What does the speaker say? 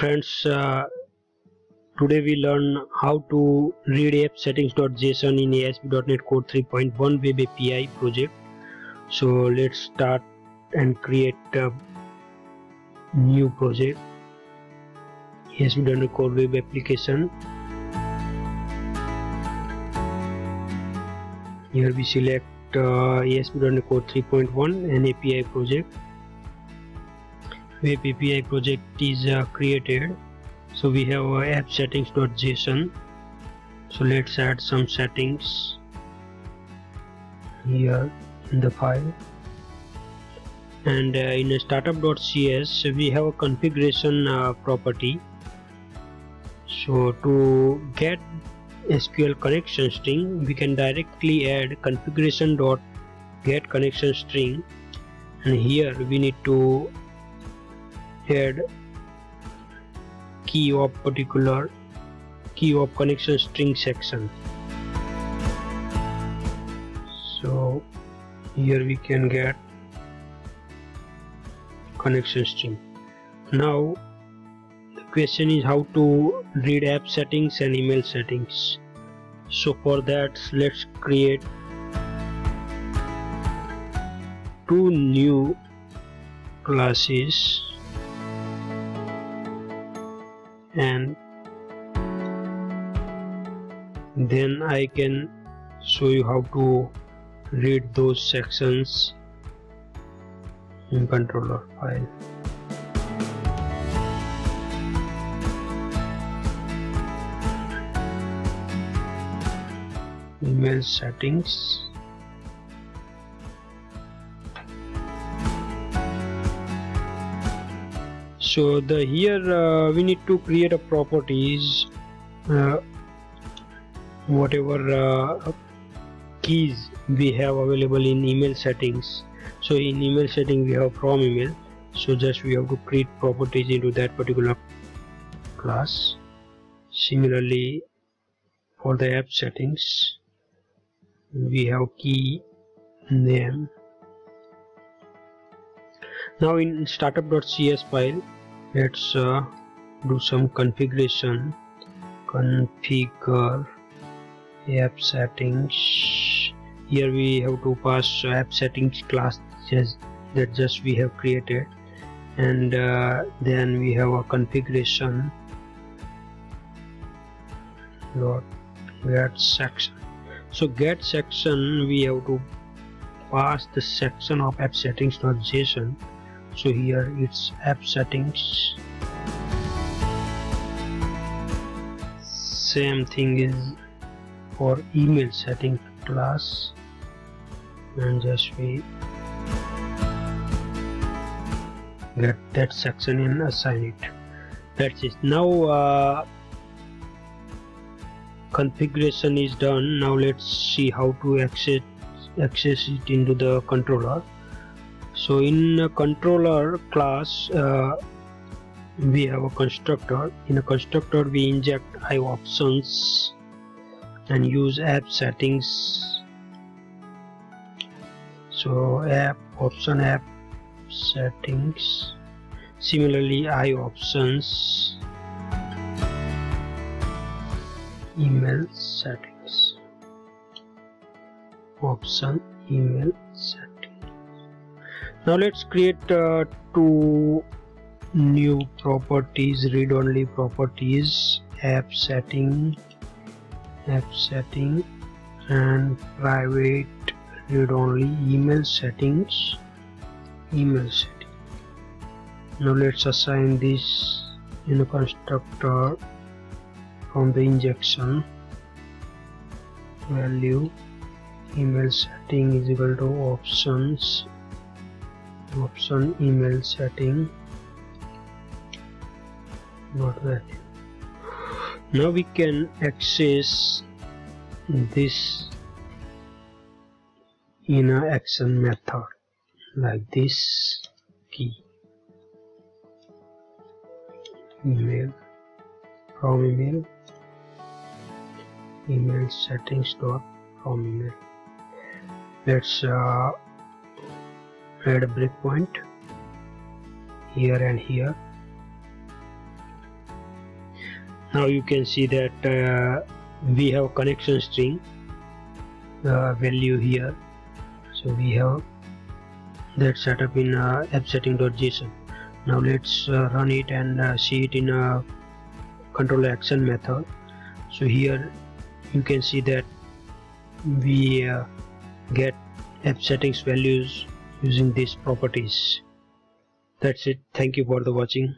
friends uh, today we learn how to read app settings.json in ASP.NET Core 3.1 web API project. So let's start and create a new project. ASP.NET Core web application. Here we select uh, ASP.NET Core 3.1 and API project web API project is uh, created. So we have uh, app settings.json so let's add some settings here in the file. And uh, in startup.cs we have a configuration uh, property. So to get SQL connection string we can directly add configuration dot get connection string. And here we need to add key of particular key of connection string section. So here we can get connection string. Now the question is how to read app settings and email settings. So for that let's create two new classes and then I can show you how to read those sections in controller file. Email settings so the here uh, we need to create a properties uh, whatever uh, keys we have available in email settings. So in email setting we have from email. So just we have to create properties into that particular class. Similarly for the app settings we have key name now in startup.cs file let's uh, do some configuration. Configure app settings. Here we have to pass app settings class just that just we have created. And uh, then we have a configuration. Dot get section. So get section we have to pass the section of app settings.json so here it's app settings. Same thing is for email setting class. And just we get that section and assign it. That's it. Now uh, configuration is done. Now let's see how to access access it into the controller. So in a controller class uh, we have a constructor. In a constructor we inject IOptions and use app settings. So app option app settings. Similarly IOptions. Email settings option email settings. Now let's create uh, two new properties. Read-only properties. App setting app setting and private. Read-only email settings email setting. Now let's assign this in a constructor from the injection value email setting is equal to options. Option email setting. Not value now we can access this in a action method like this key. Email. From email. Email settings dot from email let's uh, add a breakpoint here and here. Now you can see that uh, we have connection string uh, value here. So we have that set up in uh, appsetting.json now let's uh, run it and uh, see it in a control action method. So here you can see that we uh, get app settings values using these properties. That's it. Thank you for the watching